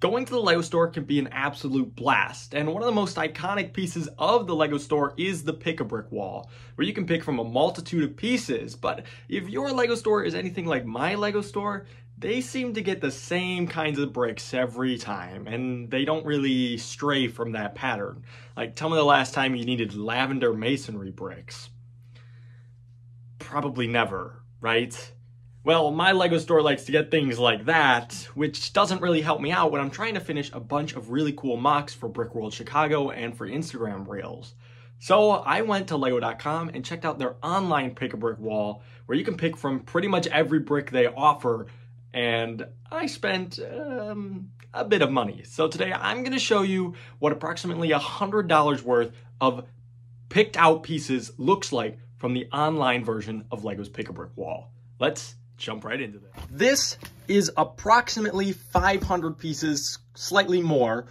Going to the LEGO store can be an absolute blast, and one of the most iconic pieces of the LEGO store is the Pick-a-Brick wall, where you can pick from a multitude of pieces, but if your LEGO store is anything like my LEGO store, they seem to get the same kinds of bricks every time, and they don't really stray from that pattern. Like, tell me the last time you needed lavender masonry bricks. Probably never, right? Well, my LEGO store likes to get things like that, which doesn't really help me out when I'm trying to finish a bunch of really cool MOCs for Brickworld Chicago and for Instagram Reels. So I went to LEGO.com and checked out their online pick-a-brick wall, where you can pick from pretty much every brick they offer, and I spent um, a bit of money. So today I'm going to show you what approximately $100 worth of picked out pieces looks like from the online version of LEGO's Pick-a-Brick wall. Let's jump right into this. This is approximately 500 pieces, slightly more,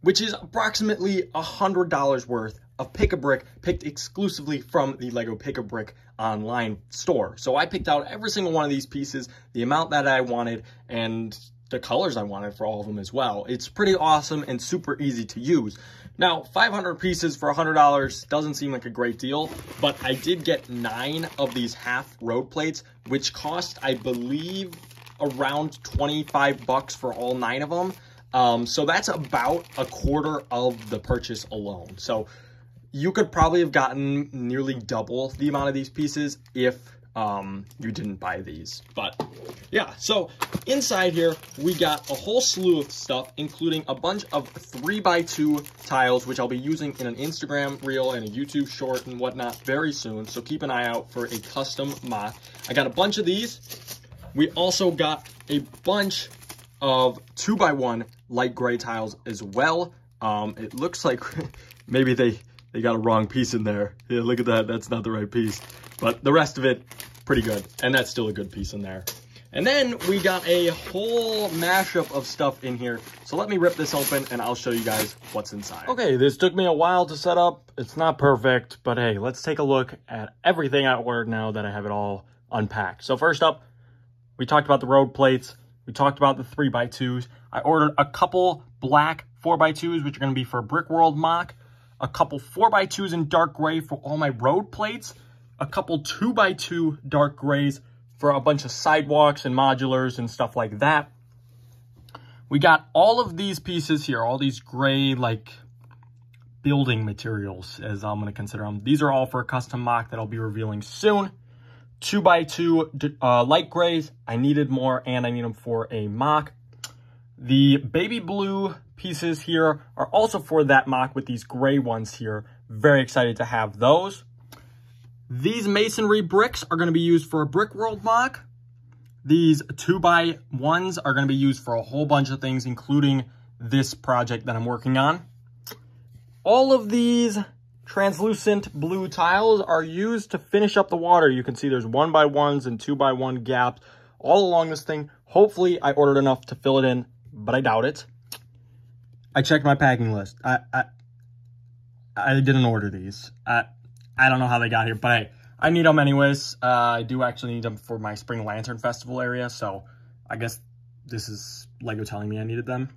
which is approximately $100 worth of Pick-a-Brick picked exclusively from the LEGO Pick-a-Brick online store. So I picked out every single one of these pieces, the amount that I wanted, and the colors I wanted for all of them as well. It's pretty awesome and super easy to use. Now, 500 pieces for $100 doesn't seem like a great deal, but I did get nine of these half road plates, which cost, I believe, around 25 bucks for all nine of them. Um, so that's about a quarter of the purchase alone. So you could probably have gotten nearly double the amount of these pieces if um, you didn't buy these. But yeah, so inside here, we got a whole slew of stuff, including a bunch of 3x2 tiles, which I'll be using in an Instagram reel and a YouTube short and whatnot very soon. So keep an eye out for a custom MOC. I got a bunch of these. We also got a bunch of 2x1 light gray tiles as well. Um, it looks like maybe they, they got a wrong piece in there. Yeah, look at that. That's not the right piece. But the rest of it, pretty good. And that's still a good piece in there. And then we got a whole mashup of stuff in here. So let me rip this open and I'll show you guys what's inside. Okay, this took me a while to set up. It's not perfect, but hey, let's take a look at everything I ordered now that I have it all unpacked. So first up, we talked about the road plates. We talked about the 3x2s. I ordered a couple black 4x2s, which are going to be for Brick World MOC. A couple 4x2s in dark gray for all my road plates a couple two by two dark grays for a bunch of sidewalks and modulars and stuff like that. We got all of these pieces here, all these gray, like, building materials, as I'm going to consider them. These are all for a custom MOC that I'll be revealing soon. Two by two uh, light grays. I needed more, and I need them for a MOC. The baby blue pieces here are also for that MOC with these gray ones here. Very excited to have those. These masonry bricks are going to be used for a Brick World MOC. These two by ones are going to be used for a whole bunch of things, including this project that I'm working on. All of these translucent blue tiles are used to finish up the water. You can see there's one by ones and two by one gaps all along this thing. Hopefully, I ordered enough to fill it in, but I doubt it. I checked my packing list. I I, I didn't order these. I, I don't know how they got here, but hey, I need them anyways. Uh, I do actually need them for my Spring Lantern Festival area, so I guess this is LEGO telling me I needed them.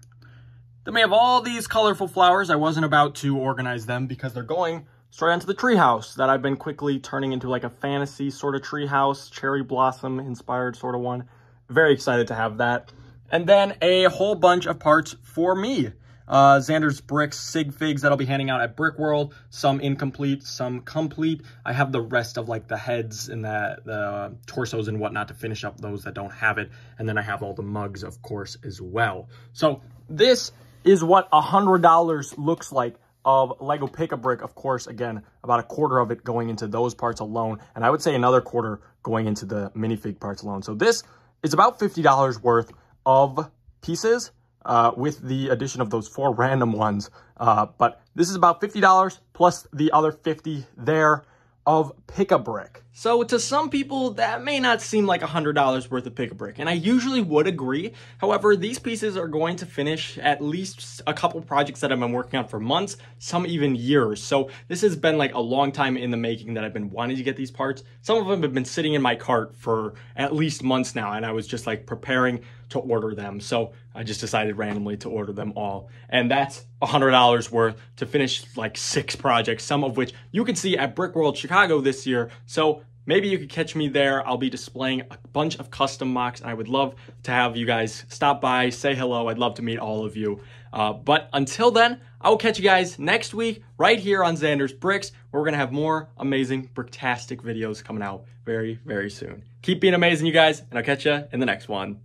Then we have all these colorful flowers. I wasn't about to organize them because they're going straight onto the treehouse that I've been quickly turning into like a fantasy sort of treehouse, cherry blossom inspired sort of one. Very excited to have that. And then a whole bunch of parts for me uh, Xander's Bricks Sig Figs that I'll be handing out at Brick World. Some incomplete, some complete. I have the rest of like the heads and the, the torsos and whatnot to finish up those that don't have it. And then I have all the mugs, of course, as well. So this is what a $100 looks like of Lego Pick-a-Brick. Of course, again, about a quarter of it going into those parts alone. And I would say another quarter going into the minifig parts alone. So this is about $50 worth of pieces uh, with the addition of those four random ones. Uh, but this is about $50 plus the other 50 there of Pick-a-Brick. So to some people, that may not seem like $100 worth of pick a brick, and I usually would agree. However, these pieces are going to finish at least a couple projects that I've been working on for months, some even years. So this has been like a long time in the making that I've been wanting to get these parts. Some of them have been sitting in my cart for at least months now, and I was just like preparing to order them. So I just decided randomly to order them all. And that's $100 worth to finish like six projects, some of which you can see at Brick World Chicago this year. So maybe you could catch me there. I'll be displaying a bunch of custom MOCs, and I would love to have you guys stop by, say hello. I'd love to meet all of you. Uh, but until then, I will catch you guys next week right here on Xander's Bricks, where we're going to have more amazing Bricktastic videos coming out very, very soon. Keep being amazing, you guys, and I'll catch you in the next one.